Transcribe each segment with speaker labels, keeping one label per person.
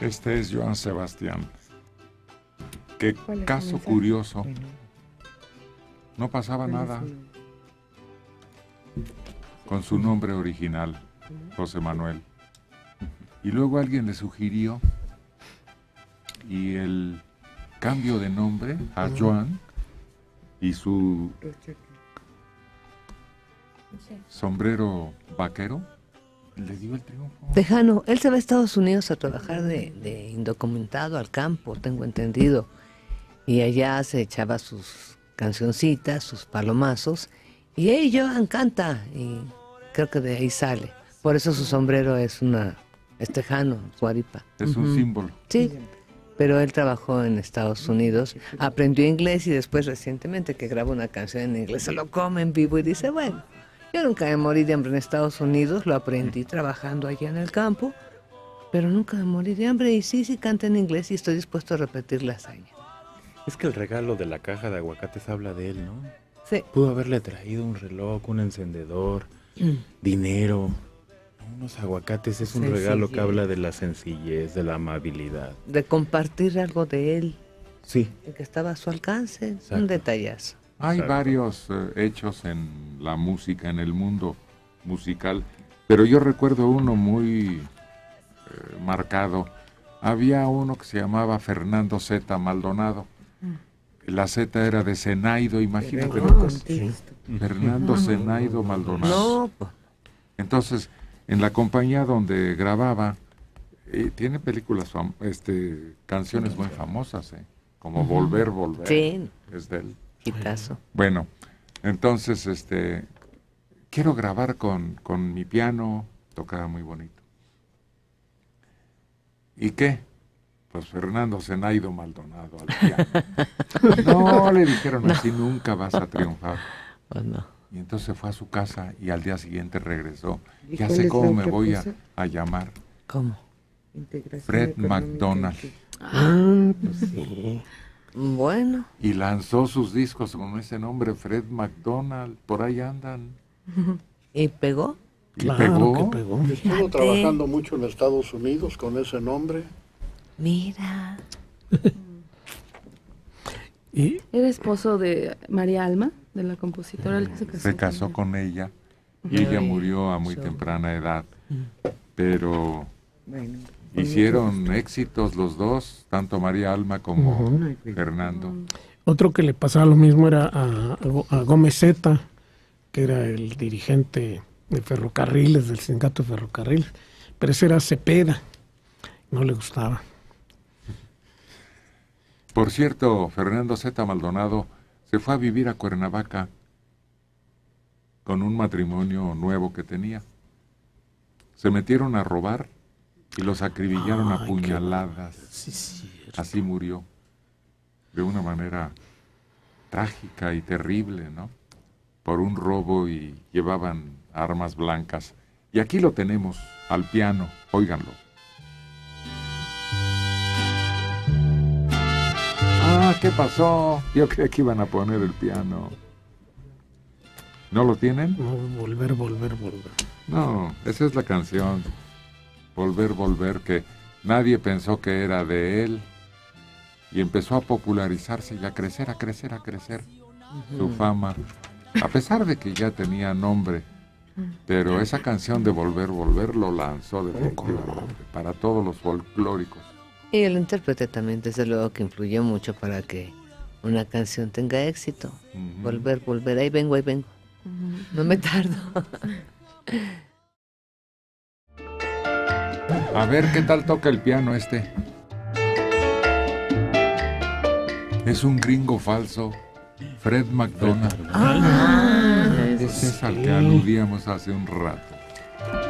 Speaker 1: Este es Joan Sebastián. Qué caso curioso. No pasaba nada con su nombre original, José Manuel. Y luego alguien le sugirió y el cambio de nombre a Joan y su sombrero vaquero le dio el triunfo.
Speaker 2: Tejano, él se va a Estados Unidos a trabajar de, indocumentado al campo, tengo entendido. Y allá se echaba sus cancioncitas, sus palomazos. Y ella Joan canta y creo que de ahí sale. Por eso su sombrero es una es tejano, guaripa.
Speaker 1: Es un símbolo.
Speaker 2: Sí pero él trabajó en Estados Unidos, aprendió inglés y después recientemente que grabó una canción en inglés se lo come en vivo y dice, bueno, yo nunca me morí de hambre en Estados Unidos, lo aprendí trabajando allá en el campo, pero nunca me morí de hambre y sí, sí canta en inglés y estoy dispuesto a repetir la hazaña.
Speaker 3: Es que el regalo de la caja de aguacates habla de él, ¿no?
Speaker 2: Sí.
Speaker 3: Pudo haberle traído un reloj, un encendedor, mm. dinero, unos aguacates es un regalo que habla de la sencillez, de la amabilidad.
Speaker 2: De compartir algo de él.
Speaker 3: Sí.
Speaker 2: De que estaba a su alcance. Un detallazo.
Speaker 1: Hay varios eh, hechos en la música, en el mundo musical, pero yo recuerdo uno muy eh, marcado. Había uno que se llamaba Fernando Z. Maldonado. Mm. La Z era de Zenaido, imagínate. Fernando Zenaido Maldonado. No. Entonces, en la compañía donde grababa, eh, tiene películas, este, canciones muy famosas, eh, como Volver, Volver.
Speaker 2: Sí.
Speaker 1: Es de él.
Speaker 2: Quitazo.
Speaker 1: Bueno, entonces, este, quiero grabar con, con mi piano, tocaba muy bonito. ¿Y qué? Pues Fernando Zenaido Maldonado al piano. no, le dijeron así, nunca vas a triunfar.
Speaker 2: Pues no.
Speaker 1: Y entonces fue a su casa y al día siguiente regresó. Ya sé cómo me voy a, llamar.
Speaker 2: ¿Cómo?
Speaker 1: Fred McDonald.
Speaker 2: Ah, pues sí. Bueno.
Speaker 1: Y lanzó sus discos con ese nombre, Fred McDonald. Por ahí andan.
Speaker 2: ¿Y pegó?
Speaker 1: ¿Y pegó?
Speaker 4: pegó. Estuvo trabajando mucho en Estados Unidos con ese nombre.
Speaker 2: Mira.
Speaker 5: ¿Y? Era esposo de María Alma de la compositora.
Speaker 1: se casó, con, ella y ella murió a muy temprana edad. Pero hicieron éxitos los dos, tanto María Alma como Fernando.
Speaker 6: Otro que le pasaba lo mismo era a, Gómez Zeta, que era el dirigente de ferrocarriles, del sindicato de ferrocarriles. Pero ese era Cepeda, no le gustaba.
Speaker 1: Por cierto, Fernando Zeta Maldonado se fue a vivir a Cuernavaca con un matrimonio nuevo que tenía. Se metieron a robar y los acribillaron a puñaladas. Así murió. De una manera trágica y terrible, ¿no? Por un robo y llevaban armas blancas. Y aquí lo tenemos, al piano, óiganlo. ¿qué pasó? Yo creía que iban a poner el piano. ¿No lo tienen?
Speaker 6: volver, volver, volver.
Speaker 1: No, esa es la canción. Volver, volver, que nadie pensó que era de él. Y empezó a popularizarse y a crecer, a crecer, a crecer su fama. A pesar de que ya tenía nombre. Pero esa canción de Volver, Volver lo lanzó de para todos los folclóricos.
Speaker 2: Y el intérprete también, desde luego, que influyó mucho para que una canción tenga éxito. Volver, volver, ahí vengo, ahí vengo. No me tardo.
Speaker 1: A ver qué tal toca el piano este. Es un gringo falso, Fred McDonald.
Speaker 2: Ah,
Speaker 1: Ese es al que aludíamos hace un rato.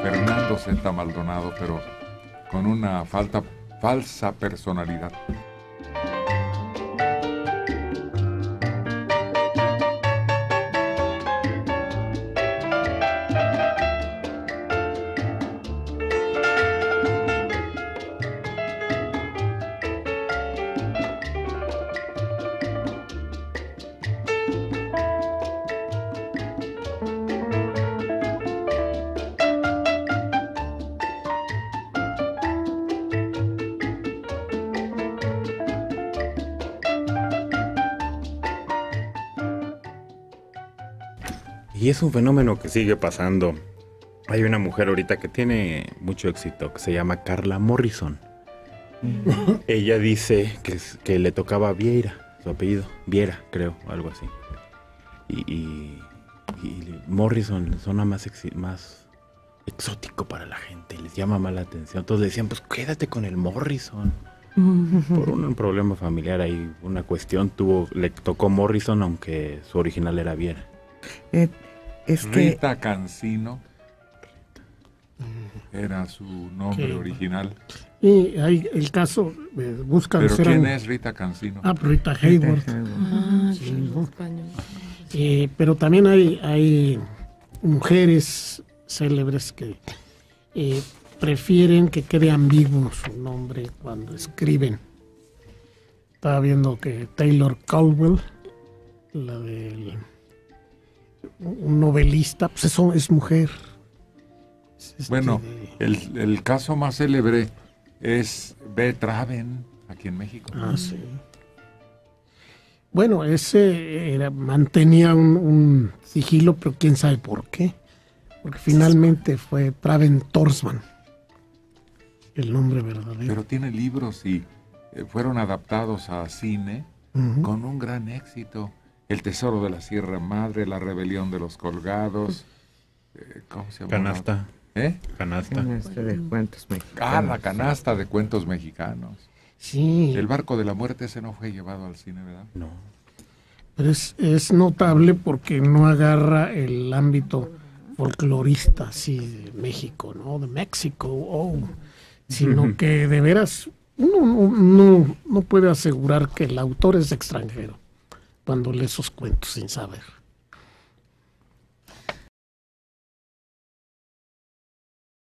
Speaker 1: Fernando Zeta Maldonado, pero con una falta falsa personalidad.
Speaker 3: Y es un fenómeno que sigue pasando. Hay una mujer ahorita que tiene mucho éxito, que se llama Carla Morrison. Ella dice que, que le tocaba Vieira, su apellido, Viera, creo, algo así. Y, y, Morrison suena más, más exótico para la gente, les llama más la atención. Todos decían, pues quédate con el Morrison. Por un, problema familiar ahí, una cuestión, tuvo, le tocó Morrison, aunque su original era Viera.
Speaker 1: Eh, Rita Cancino era su nombre original.
Speaker 6: Y hay el caso, eh, buscan
Speaker 1: ¿Pero quién es Rita Cancino?
Speaker 6: Ah, Rita Hayworth. Ah, eh, pero también hay, hay mujeres célebres que eh, prefieren que quede ambiguo su nombre cuando escriben. Estaba viendo que Taylor Caldwell, la del un novelista, pues eso es mujer.
Speaker 1: Este bueno, el, el, caso más célebre es B. Traven, aquí en México.
Speaker 6: Ah, sí. Bueno, ese era, mantenía un, sigilo, pero quién sabe por qué. Porque finalmente fue Traven Torsman, el nombre verdadero.
Speaker 1: Pero tiene libros y eh, fueron adaptados a cine con un gran éxito. El Tesoro de la Sierra Madre, La Rebelión de los Colgados.
Speaker 3: Eh, ¿Cómo se llama? Canasta.
Speaker 1: ¿Eh?
Speaker 2: Canasta. Canasta de cuentos mexicanos.
Speaker 1: Ah, la canasta de cuentos mexicanos.
Speaker 6: Sí.
Speaker 1: El barco de la muerte ese no fue llevado al cine, ¿verdad?
Speaker 3: No.
Speaker 6: Pero es, es notable porque no agarra el ámbito folclorista así de México, ¿no? De México, oh, sino que de veras uno no, no puede asegurar que el autor es extranjero cuando lee esos cuentos sin saber.